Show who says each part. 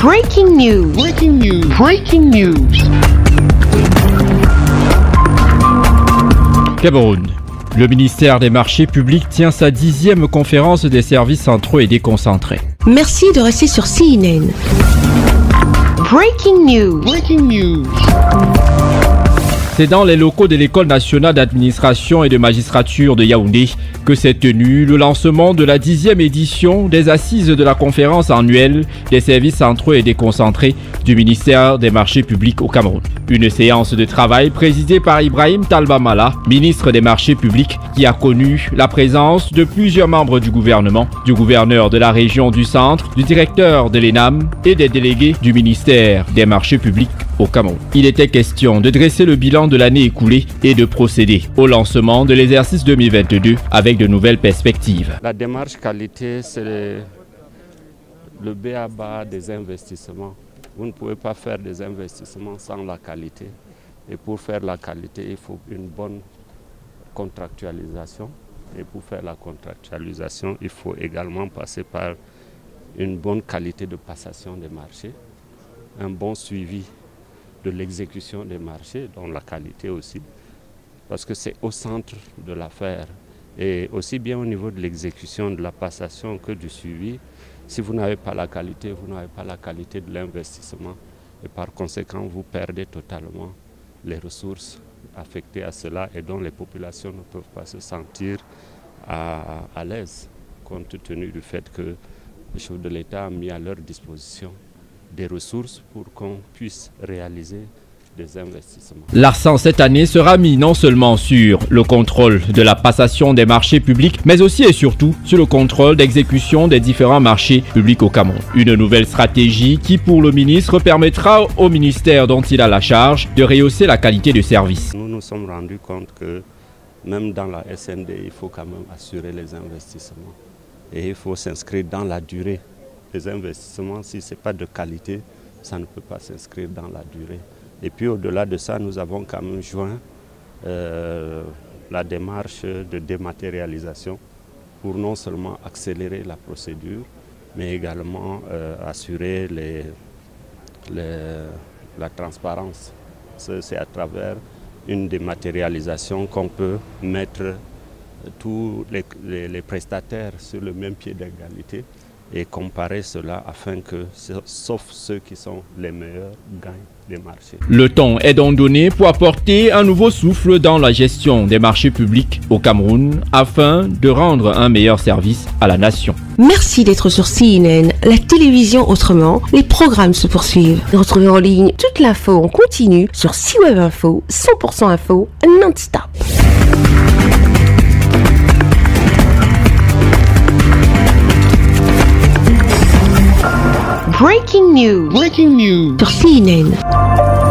Speaker 1: Breaking news. Breaking news. Breaking news.
Speaker 2: Cameroun. Le ministère des Marchés publics tient sa dixième conférence des services centraux et déconcentrés.
Speaker 3: Merci de rester sur CNN.
Speaker 1: Breaking news. Breaking news.
Speaker 2: C'est dans les locaux de l'École nationale d'administration et de magistrature de Yaoundé que s'est tenu le lancement de la dixième édition des assises de la conférence annuelle des services centraux et déconcentrés du ministère des marchés publics au Cameroun. Une séance de travail présidée par Ibrahim Talbamala, ministre des marchés publics, qui a connu la présence de plusieurs membres du gouvernement, du gouverneur de la région du centre, du directeur de l'ENAM et des délégués du ministère des marchés publics Il était question de dresser le bilan de l'année écoulée et de procéder au lancement de l'exercice 2022 avec de nouvelles perspectives.
Speaker 4: La démarche qualité, c'est le, le BABA des investissements. Vous ne pouvez pas faire des investissements sans la qualité. Et pour faire la qualité, il faut une bonne contractualisation. Et pour faire la contractualisation, il faut également passer par une bonne qualité de passation des marchés, un bon suivi de l'exécution des marchés, dont la qualité aussi, parce que c'est au centre de l'affaire. Et aussi bien au niveau de l'exécution, de la passation que du suivi, si vous n'avez pas la qualité, vous n'avez pas la qualité de l'investissement. Et par conséquent, vous perdez totalement les ressources affectées à cela et dont les populations ne peuvent pas se sentir à, l'aise, compte tenu du fait que le chef de l'État a mis à leur disposition des ressources pour qu'on puisse réaliser des investissements.
Speaker 2: L'accent cette année sera mis non seulement sur le contrôle de la passation des marchés publics, mais aussi et surtout sur le contrôle d'exécution des différents marchés publics au Cameroun. Une nouvelle stratégie qui, pour le ministre, permettra au ministère dont il a la charge de rehausser la qualité de service.
Speaker 4: Nous nous sommes rendus compte que même dans la SND, il faut quand même assurer les investissements. Et il faut s'inscrire dans la durée. Les investissements, si ce n'est pas de qualité, ça ne peut pas s'inscrire dans la durée. Et puis au-delà de ça, nous avons quand même joint euh, la démarche de dématérialisation pour non seulement accélérer la procédure, mais également euh, assurer la transparence. C'est à travers une dématérialisation qu'on peut mettre tous les, les, les prestataires sur le même pied d'égalité et comparer cela afin que, sauf ceux qui sont les meilleurs, gagnent les marchés.
Speaker 2: Le temps est donc donné pour apporter un nouveau souffle dans la gestion des marchés publics au Cameroun afin de rendre un meilleur service à la nation.
Speaker 3: Merci d'être sur CNN, la télévision autrement. Les programmes se poursuivent. Retrouvez en ligne toute l'info en continu sur CWeb Info, 100% info, non-stop.
Speaker 1: Breaking news. Breaking news.
Speaker 3: Sur CNN.